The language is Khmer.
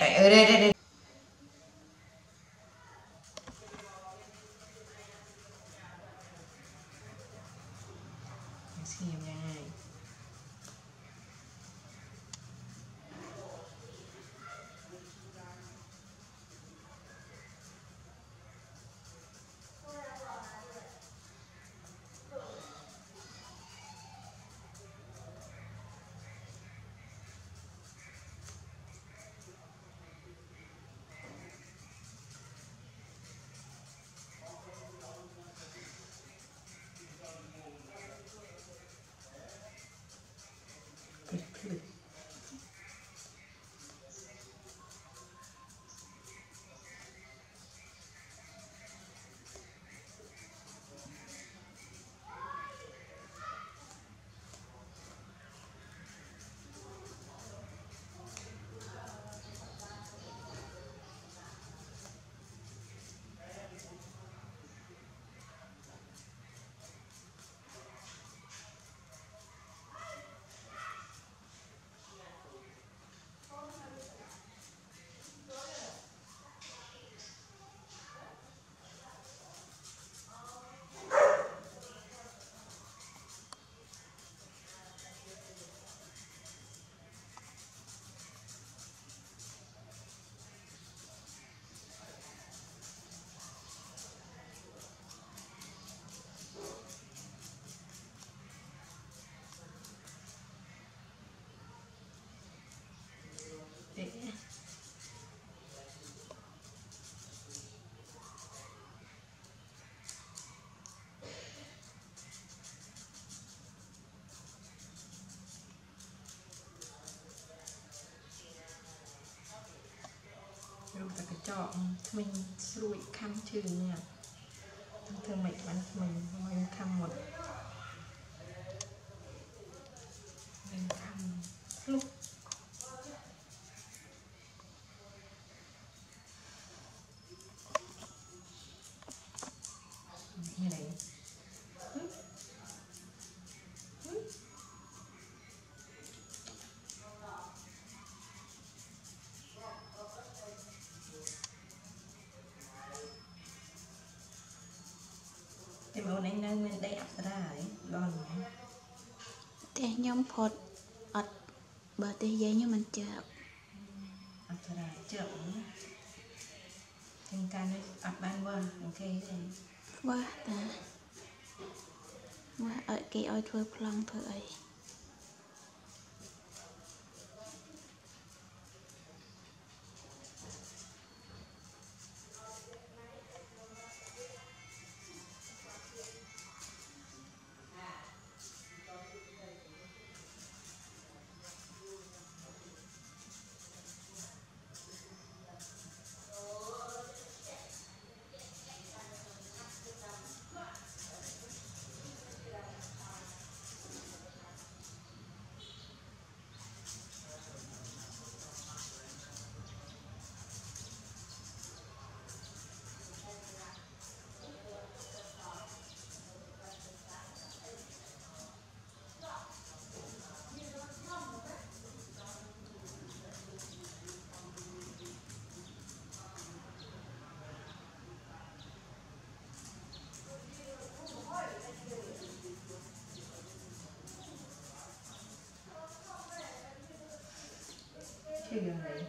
តែអឺរេរេរេស្ងៀមយ៉ាង ហើ ចកថ្មិញស្រួយខំជើងនេះទាំងធ្វើមិនបានថ្មិញមកខំមុតវិញខំ thì bữa nay nâng mình đẹp ra ấy đòn ផ្ទះខ្ញុំផុតអត់បើផ្ទះយាយខ្ញុំមិនចើប ập ra chậm thành ca nó ập ban qua ok rồi វាតាមកឲ្យគេឲ្យធ្វើប្លង់ធ្វើអី 去就没